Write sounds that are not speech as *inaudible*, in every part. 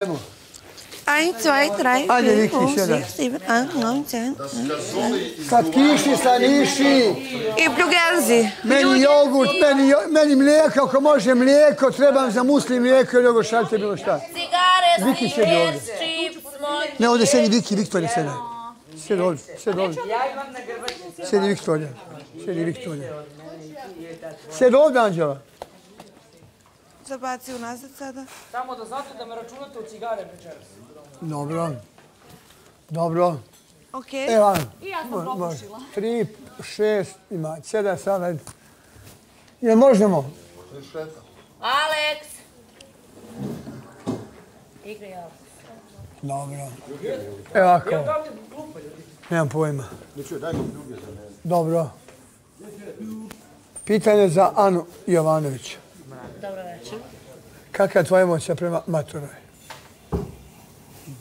1, 2, 3, Ajde, 4, Viki, 5, sjedaj. 6, 7, 8, 9, 10. Kad kiši, staniši, I pljugenzi. meni jogurt, meni, meni mlijeko, ako može mlijeko, trebam za musli mlijeko ili ovo šaljte bilo šta. Cigare, Viki ovdje. čips, moći. Ne, ovdje sjedi Viki, Viktorija sjedi. Sjedi ovdje, sjedi ovdje. Sjedi Viktorija, sjedi Viktorija. Sjedi ovdje, Anđela. Zabaci unazad sada. Samo da znate da me računate u cigare večeras. Dobro. Dobro. Okej. Evo, I ja sam propušila. Tri, šest, ima, sedam, sedam. Jel možemo? Alex! Igri ja. Dobro. Evo ovako. Nemam pojma. Dobro. Pitanje za Anu Jovanović. Dobro večer. Kakva je tvoja emocija prema maturovi?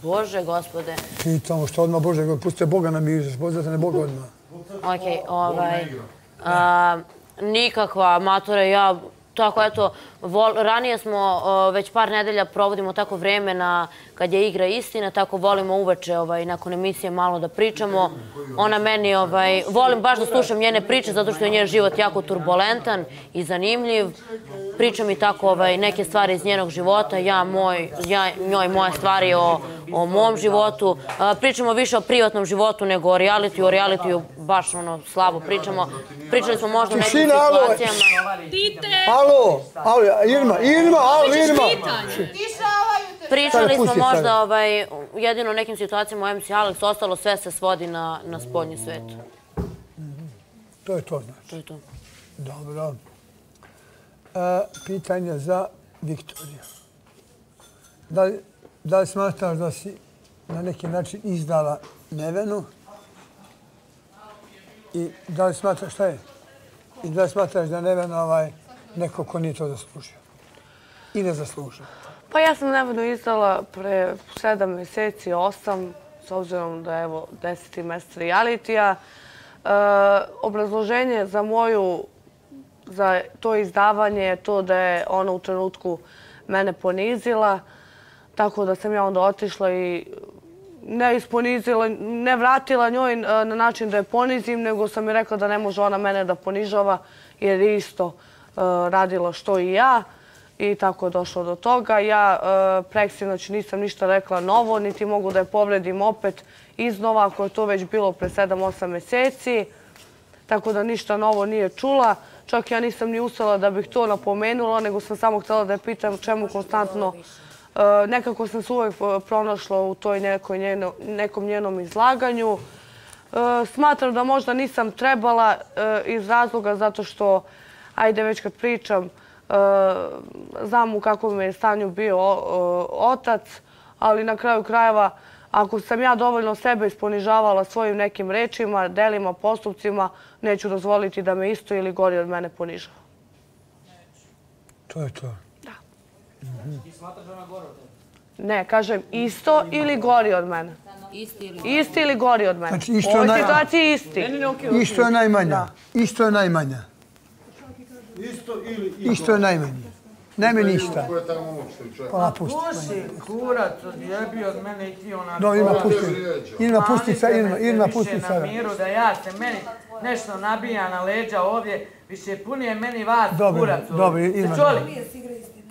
Bože, gospode. Pitamo što odmah, Bože, pustite Boga na miru, pozvate ne Boga odmah. Ok, ovaj... A, nikakva matura, ja tako eto, vol, ranije smo o, već par nedelja provodimo tako vreme na, kad je igra istina, tako volimo uveče ovaj, nakon emisije malo da pričamo. Ona meni, ovaj, volim baš da slušam njene priče zato što je njen život jako turbulentan i zanimljiv. Priča mi tako ovaj, neke stvari iz njenog života, ja, moj, ja njoj moje stvari o, o mom životu. Pričamo više o privatnom životu nego o realitiju. O realitiju baš ono, slabo pričamo. Pričali smo možda o nekim situacijama. Alo, alo, Irma, Irma, alo, Irma. Pričali smo možda ovaj, jedino u nekim situacijama u MC Alex, ostalo sve se svodi na, na spodnji svet. To je to, znači. To je to. Dobro. E, pitanje za Viktoriju. Da li, da li smatraš da si na neki način izdala Nevenu? I da li smatraš, šta je? I da li smatraš da Nevena ovaj, neko ko nije to zaslužio? I ne zaslužio. Pa ja sam Nevenu izdala pre sedam mjeseci, osam, s obzirom da je evo deseti mjesec realitija. E, obrazloženje za moju, za to izdavanje je to da je ona u trenutku mene ponizila, tako da sam ja onda otišla i ne isponizila, ne vratila njoj e, na način da je ponizim, nego sam mi rekla da ne može ona mene da ponižava jer je isto e, radila što i ja i tako je došlo do toga. Ja e, preksinoć znači, nisam ništa rekla novo, niti mogu da je povredim opet iznova ako je to već bilo pre 7-8 meseci. Tako da ništa novo nije čula. Čak ja nisam ni ustala da bih to napomenula, nego sam samo htjela da je pitam čemu konstantno E, nekako sam se uvek e, pronašla u toj nekoj njeno, nekom njenom izlaganju. E, Smatram da možda nisam trebala e, iz razloga zato što, ajde već kad pričam, znam u kakvom je stanju bio otac, ali na kraju krajeva, ako sam ja dovoljno sebe isponižavala svojim nekim rečima, delima, postupcima, neću dozvoliti da me isto ili gori od mene ponižava. To je to. Ne, kažem isto ili gori od mene. Isti ili... Isti ili gori od mene? Znači, isto U ovoj situaciji isti. Isto je najmanja. Isto je najmanja. Isto ili Isto je najmanja. Nema ništa. Ko je tamo moć čovjek? Pa pusti. Kurac, odjebi od mene i ti ona... Do, Irma, pusti. Irma, pusti sa, Manite me Irma, se Irma, više pusti na sada. miru da ja se meni nešto nabija na leđa ovdje, više punije meni vas Dobro, kurac. dobro, Irma. čuli?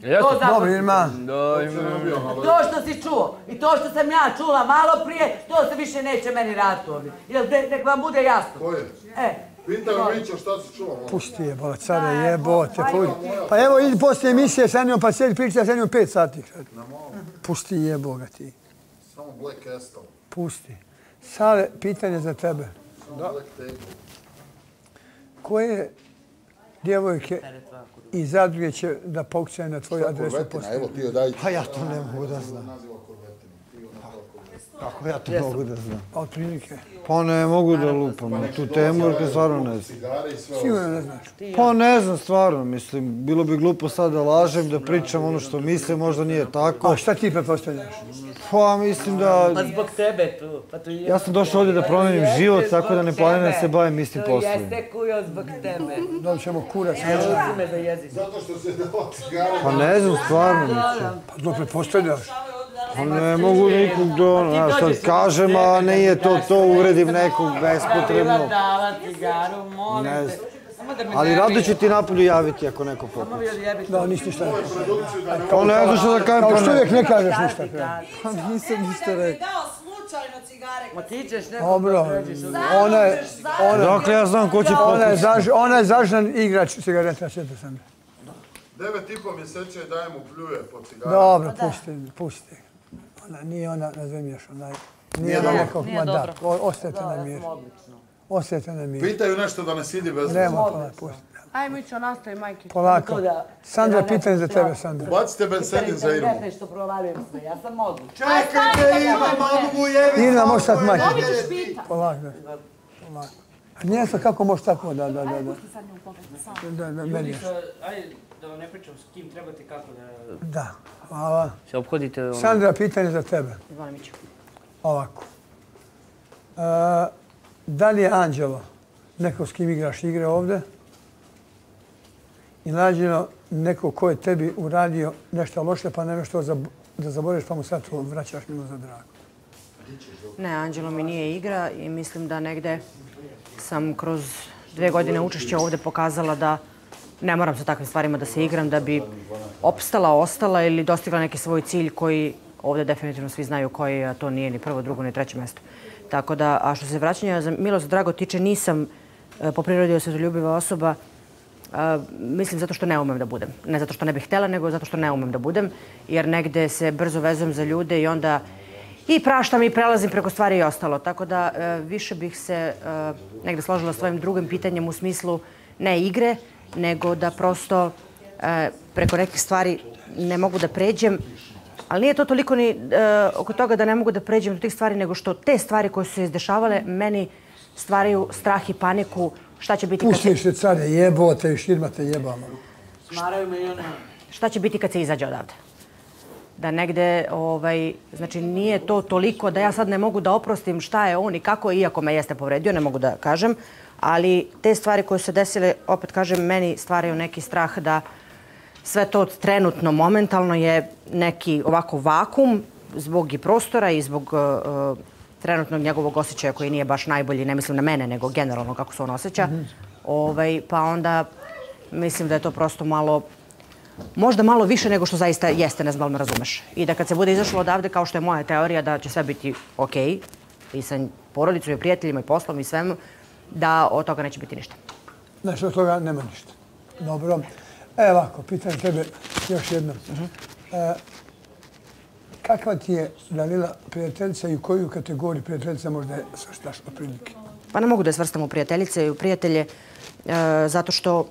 To, Dobro, Irma. to što si čuo i to što sam ja čula malo prije, to se više neće meni raditi ovdje. Jel, de- nek vam bude jasno. Ko je? E, Pitaj Mićo šta si čuo. malo. Pusti je, bola, cara, jebote. pusti. Pa evo, idi poslije emisije sa njom, pa sjedi priča sa njom pet sati. Pusti je, boga ti. Samo Black Castle. Pusti. Sale, pitanje za tebe. Samo Black Table. Koje djevojke i zadruge će da pokućaju na tvoju adresu evo ti daj. Pa ja to ne mogu da znam. Kako ja to mogu da znam? Pa otprilike. Pa ne mogu da lupam na tu temu jer stvarno ne znam. Sve Sigurno ne znaš. Pa ne znam stvarno, mislim, bilo bi glupo sad da lažem, da pričam ono što mislim, možda nije tako. A šta ti pretpostavljaš? Pa mislim da... pa zbog tebe tu. Pa tu Ja sam došao ovdje da promenim život, tako da ne planiram da se bavim istim To poslom. jeste kujo zbog tebe. Ćemo kurac. Uzmi me za jezik. Zato što se *laughs* cigare. Pa ne znam stvarno, Mićo. Pa to pretpostavljaš. Pa ne mogu nikog do... Ja sad kažem, a nije to to, uvredim nekog bespotrebno. dala cigaru, molim Ne te. znam. Da Ali ne rado ću ti napolju javiti ako neko jebi Da, ništa rekao. Pa ne znam što da kažem, Kao pa što ne. uvijek ne kažeš ništa. Pa nisam ništa rekao. dao slučajno cigare. Ma ti ćeš neko Dobro, ona je, ona, Dakle, ja znam ko će zaž, ona je zažan igrač cigareta, sjeti sam. Devet i pol mjeseca je dajem mu pljuje po cigaru. Dobro, pusti, pusti. Ona, nije ona, razumiješ, ona, nije ona nekog, ma da, o- ostajte na mir. Ostajte na mir. Pitaju nešto da ne sidi bez. Nema polako, pusti. Aj, mi ćemo nastaviti, majke. Polako. Sandra, pitanje za tebe, Sandra. Bacite bensedin za Irmu. Ne, što provalujem sve, ja sam odlučna. Čekajte, ima, mamu mu jevi. Irina, možeš sad majke. Polako, da. Polako. A nije sad kako možeš tako da, da, da, da. Da, da, meni. je. Ajde, da vam ne pričam s kim trebate kako da Da, hvala. se obhodite. ono. Sandra, pitanje za tebe. Ivanoviću. Ovako. E, da li je Anđelo neko s kim igraš igre ovde i nađeno neko ko je tebi uradio nešto loše pa nema što da zaboriš pa mu sad to vraćaš mimo za drago? Ne, Anđelo mi nije igra i mislim da negde sam kroz dve godine učešća ovde pokazala da ne moram sa takvim stvarima da se igram da bi opstala, ostala ili dostigla neki svoj cilj koji ovde definitivno svi znaju koji, a to nije ni prvo, drugo, ni treće mesto. Tako da, a što se vraćanja za Milost Drago tiče, nisam e, po prirodi osvetoljubiva osoba, A, mislim zato što ne umem da budem. Ne zato što ne bih htjela, nego zato što ne umem da budem. Jer negde se brzo vezujem za ljude i onda i praštam i prelazim preko stvari i ostalo. Tako da e, više bih se e, negde složila s tvojim drugim pitanjem u smislu ne igre, nego da prosto e, preko nekih stvari ne mogu da pređem. Ali nije to toliko ni oko toga da ne mogu da pređem do tih stvari, nego što te stvari koje su se izdešavale meni stvaraju strah i paniku šta će biti kad se Pusti se care, jebote i širma te jebamo. Smaraju me i ona. šta će biti kad se izađe odavde. Da negde, ovaj, znači nije to toliko da ja sad ne mogu da oprostim šta je on i kako, iako me jeste povredio, ne mogu da kažem, ali te stvari koje su se desile, opet kažem, meni stvaraju neki strah da sve to trenutno, momentalno je neki ovako vakum zbog i prostora i zbog uh, trenutnog njegovog osjećaja koji nije baš najbolji, ne mislim na mene, nego generalno kako se on osjeća. ovaj, pa onda mislim da je to prosto malo možda malo više nego što zaista jeste, ne znam da li me razumeš. I da kad se bude izašlo odavde, kao što je moja teorija, da će sve biti okej, i sa porodicom i prijateljima i poslom i svemu, da od toga neće biti ništa. Znači, od toga nema ništa. Dobro. E, ovako, pitam tebe još jedno. E, kakva ti je Dalila prijateljica i u koju kategoriju prijateljica možda je svrstaš otprilike? Pa ne mogu da je svrstam u prijateljice i u prijatelje, e, zato što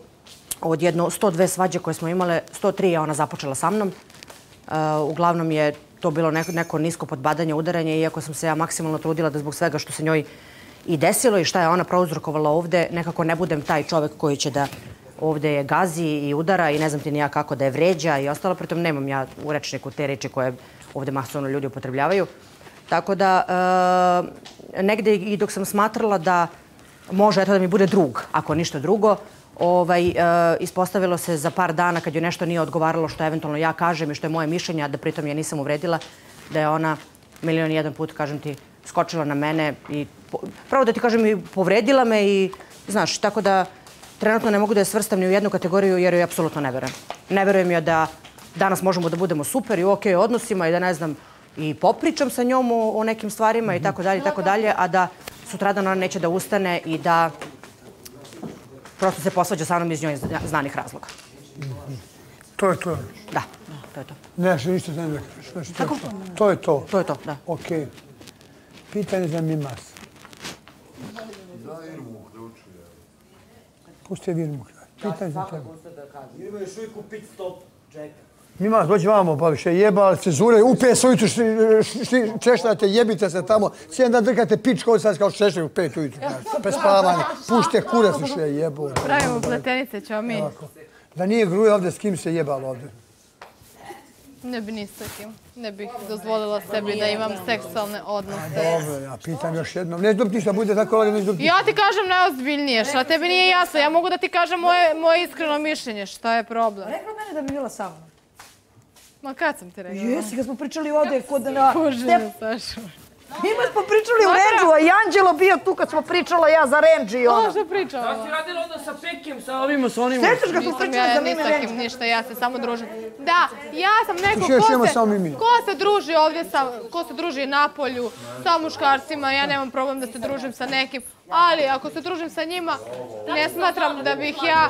od jedno 102 svađe koje smo imale, 103 je ona započela sa mnom. Uh, uglavnom je to bilo neko, neko nisko podbadanje, udaranje, iako sam se ja maksimalno trudila da zbog svega što se njoj i desilo i šta je ona prouzrokovala ovde, nekako ne budem taj čovek koji će da ovde je gazi i udara i ne znam ti ni ja kako da je vređa i ostalo. Pritom nemam ja u rečniku te reči koje ovde masovno ljudi upotrebljavaju. Tako da, e, negde i dok sam smatrala da može eto da mi bude drug, ako ništa drugo, ovaj, e, ispostavilo se za par dana kad joj nešto nije odgovaralo što eventualno ja kažem i što je moje mišljenje, a da pritom je nisam uvredila, da je ona milion i jedan put, kažem ti, skočila na mene i po- pravo da ti kažem i povredila me i znaš, tako da trenutno ne mogu da je svrstam ni u jednu kategoriju jer joj apsolutno ne verujem. Ne verujem joj da danas možemo da budemo super i u okej odnosima i da ne znam i popričam sa njom o, o nekim stvarima i tako dalje i tako dalje, a da sutradan ona neće da ustane i da prosto se posvađa sa mnom iz njoj zna- znanih razloga. To je to. Da, to je to. Ne, što ništa ne da kažeš. Znači, to, je to. to je to. To je to, da. Okej. Pitanje za Mimas. Da Irmu uključuje. Pusti Virmu. Pitanje za tebe. Ima još uvijek u pit stop, čeka. Mimas, dođi vamo, pa više jeba, cezure, u pet ujutru češljate, jebite se tamo, cijeli dan drkate pičko, ovdje sad kao šešlje u pet ujutru, *laughs* bez spavanja, pušte kurac više jebo. Pravimo pletenice, ćemo mi. Da nije gruje ovdje, s kim se jebalo ovdje? Ne bi ni sa kim. Ne bih dozvolila sebi da imam seksualne odnose. Dobro, ja pitam još jednom. Ne dok ništa bude tako lagano, ne dok Ja ti kažem najozbiljnije, šta tebi nije jasno. Ja mogu da ti kažem moje, moje iskreno mišljenje, šta je problem. Rekla mene da bi bila sa mnom. Ma kad sam ti rekla? Jesi, kad smo pričali ovdje kod na... Bože, Sašo. Ima smo pričali o Renđu, a i Anđelo bio tu kad smo pričala ja za Renđi i ono. Može pričala. Šta si radila onda sa Pekim, sa ovima, sa onima? Sjećaš kad smo Nisam pričali ja za ni Mimi sa Renđu? kim ništa, ja se samo družim. Da, ja sam neko ko se, ko se druži ovdje sa, ko se druži na polju, sa muškarcima, ja nemam problem da se družim sa nekim, ali ako se družim sa njima, ne smatram da bih ja,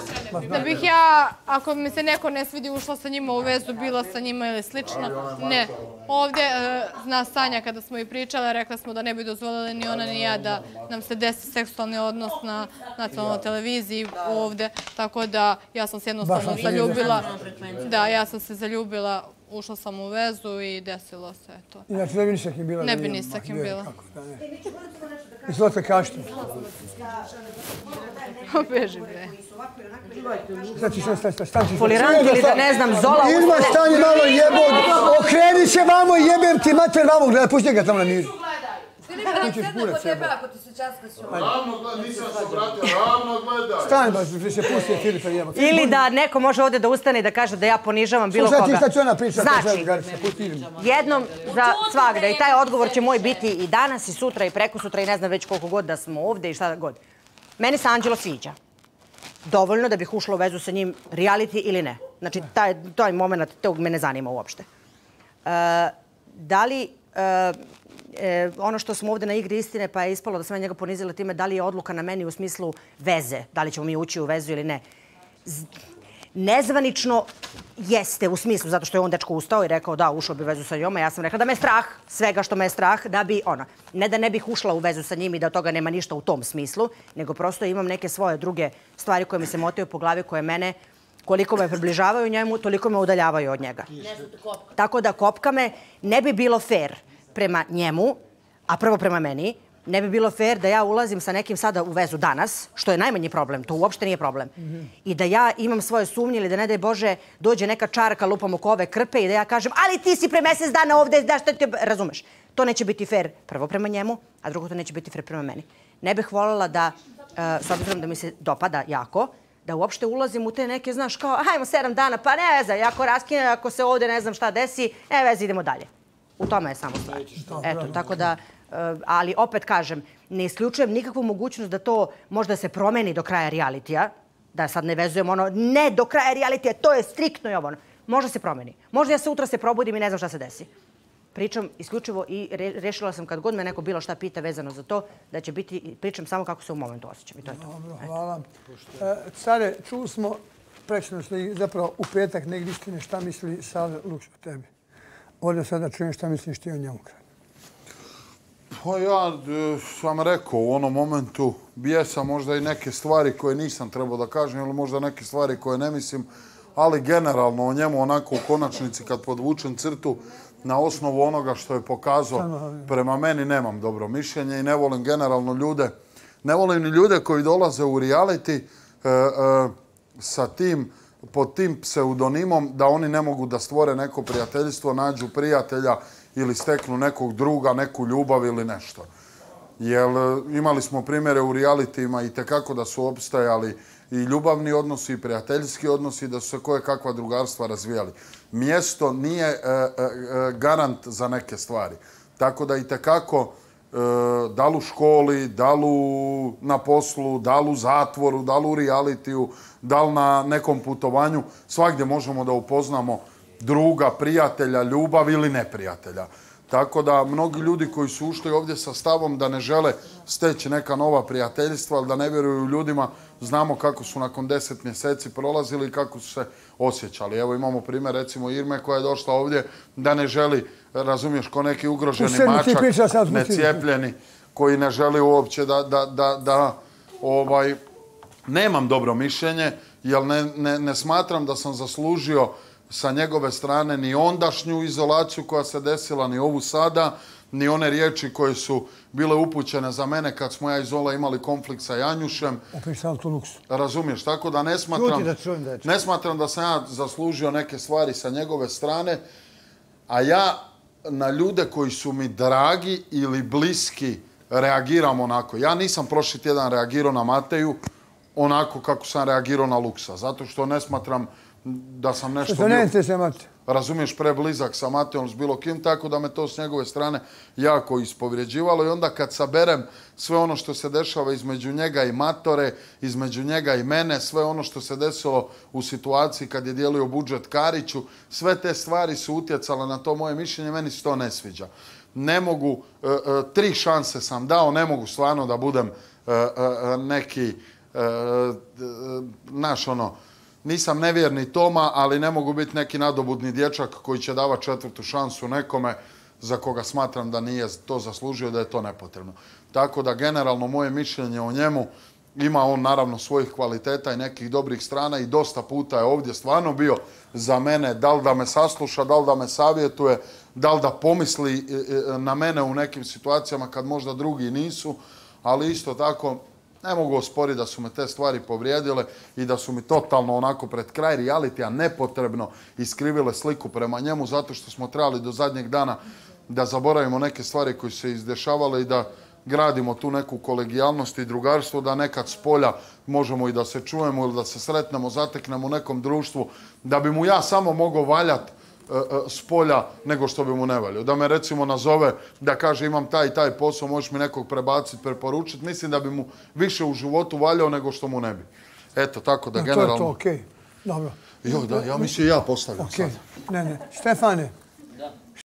da bih ja, ako mi se neko ne svidi, ušla sa njima u vezu, bila sa njima ili slično, ne. Ovdje, e, zna Sanja kada smo i pričale, rekla smo da ne bi dozvolili ni ona ni ja da nam se desi seksualni odnos na nacionalnoj televiziji ovdje, tako da ja sam se jednostavno zaljubila. Da, ja sam se zaljubila, ušla sam u vezu i desilo se to. Inače, ne bi ni sa kim bila. Ne bi ni sa kim bila. kako da ne. Izvolite, kažete. Beži bre. Znači, što stani, stani, stani. Folirant ili da ne znam, Zola... Irma, stani malo jebod. Okreni se vamo, jebem ti mater vamo. Gledaj, pusti ga tamo na miru. Ti ćeš kurac jebod. Ravno gledaj, nisam se obratio, ravno gledaj. Stani baš, ti se pusti Filipa jebod. Ili da neko može ovdje da ustane i da kaže da ja ponižavam bilo Slušaj ti koga. šta će ona priča. Znači, jednom za svagda i taj odgovor će moj biti i danas i sutra i preko sutra i ne znam već koliko god da smo ovdje i šta god. Meni se Anđelo sviđa. Dovoljno da bih ušla u vezu sa njim reality ili ne. Znači, taj, taj moment tog me ne zanima uopšte. E, da li E, e, ono što smo ovdje na igri istine, pa je ispalo da sam ja njega ponizila time, da li je odluka na meni u smislu veze, da li ćemo mi ući u vezu ili ne. Z- Nezvanično jeste u smislu, zato što je on dečko ustao i rekao da, ušao bi u vezu sa njom, a ja sam rekla da me je strah, svega što me je strah, da bi, ona, ne da ne bih ušla u vezu sa njim i da od toga nema ništa u tom smislu, nego prosto imam neke svoje druge stvari koje mi se motaju po glavi, koje mene, koliko me približavaju njemu, toliko me udaljavaju od njega. Tako da kopka me ne bi bilo fair prema njemu, a prvo prema meni, ne bi bilo fair da ja ulazim sa nekim sada u vezu danas, što je najmanji problem, to uopšte nije problem. I da ja imam svoje sumnje ili da ne daj Bože dođe neka čarka lupam oko ove krpe i da ja kažem ali ti si pre mjesec dana ovdje, da što te... Razumeš? To neće biti fair prvo prema njemu, a drugo to neće biti fair prema meni. Ne bih voljela da, uh, s obzirom da mi se dopada jako, da uopšte ulazim u te neke, znaš, kao, hajmo sedam dana, pa ne veze, ako raskine, ako se ovdje ne znam šta desi, ne veze, idemo dalje. U tome je samo stvar. Eto, tako da, e, ali opet kažem, ne isključujem nikakvu mogućnost da to možda se promeni do kraja realitija, da sad ne vezujem ono, ne do kraja realitija, to je striktno i ovo. ono. Možda se promeni. Možda ja sutra se probudim i ne znam šta se desi. Pričam isključivo i re, rešila sam kad god me neko bilo šta pita vezano za to, da će biti, pričam samo kako se u momentu osjećam i to je to. Dobro, hvala. E, Care, čuli smo preksno što je zapravo u petak negdje istine šta misli Save Lukš o tebi. Ovdje sada čujem šta misliš ti o njemu. Pa ja e, sam rekao u onom momentu bijesa možda i neke stvari koje nisam trebao da kažem ili možda neke stvari koje ne mislim, ali generalno o njemu onako u konačnici kad podvučem crtu na osnovu onoga što je pokazao prema meni nemam dobro mišljenje i ne volim generalno ljude, ne volim ni ljude koji dolaze u reality e, e, sa tim pod tim pseudonimom da oni ne mogu da stvore neko prijateljstvo, nađu prijatelja ili steknu nekog druga, neku ljubav ili nešto. Jer e, imali smo primjere u realitima i tekako da su opstajali i ljubavni odnosi i prijateljski odnosi, da su se koje kakva drugarstva razvijali. Mjesto nije e, e, e, garant za neke stvari. Tako da i tekako e, da li u školi, da li na poslu, da li u zatvoru, da li u realitiju, da li na nekom putovanju, svagdje možemo da upoznamo druga, prijatelja, ljubav ili neprijatelja. Tako da mnogi ljudi koji su ušli ovdje sa stavom da ne žele steći neka nova prijateljstva, ali da ne vjeruju ljudima, znamo kako su nakon deset mjeseci prolazili i kako su se osjećali. Evo imamo primjer recimo Irme koja je došla ovdje da ne želi, razumiješ, ko neki ugroženi mačak, necijepljeni, koji ne želi uopće da, da, da, da ovaj, nemam dobro mišljenje, jer ne, ne, ne smatram da sam zaslužio sa njegove strane ni ondašnju izolaciju koja se desila, ni ovu sada, ni one riječi koje su bile upućene za mene kad smo ja i Zola imali konflikt sa Janjušem. Opet sam tu luksu. Razumiješ, tako da ne smatram, da ne smatram da sam ja zaslužio neke stvari sa njegove strane, a ja na ljude koji su mi dragi ili bliski reagiram onako. Ja nisam prošli tjedan reagirao na Mateju onako kako sam reagirao na Luksa, zato što ne smatram da sam nešto... Što ne bio- interesuje, mate? razumiješ, preblizak sa Mateom, s bilo kim, tako da me to s njegove strane jako ispovređivalo i onda kad saberem sve ono što se dešava između njega i Matore, između njega i mene, sve ono što se desilo u situaciji kad je dijelio budžet Kariću, sve te stvari su utjecale na to moje mišljenje, meni se to ne sviđa. Ne mogu, e, e, tri šanse sam dao, ne mogu stvarno da budem e, neki, naš ono, nisam nevjerni Toma, ali ne mogu biti neki nadobudni dječak koji će davati četvrtu šansu nekome za koga smatram da nije to zaslužio, da je to nepotrebno. Tako da generalno moje mišljenje o njemu ima on naravno svojih kvaliteta i nekih dobrih strana i dosta puta je ovdje stvarno bio za mene da li da me sasluša, da li da me savjetuje, da li da pomisli e, e, na mene u nekim situacijama kad možda drugi nisu, ali isto tako ne mogu osporiti da su me te stvari povrijedile i da su mi totalno onako pred kraj realitija nepotrebno iskrivile sliku prema njemu zato što smo trebali do zadnjeg dana da zaboravimo neke stvari koje se izdešavale i da gradimo tu neku kolegijalnost i drugarstvo, da nekad s polja možemo i da se čujemo ili da se sretnemo, zateknemo u nekom društvu, da bi mu ja samo mogao valjati s polja nego što bi mu ne valio. Da me recimo nazove da kaže imam taj i taj posao, možeš mi nekog prebaciti, preporučiti. Mislim da bi mu više u životu valjao nego što mu ne bi. Eto, tako da generalno... To je to, okej. Dobro. Jo, da, ja mislim ja postavim sad. Ne, ne. Stefane. Da.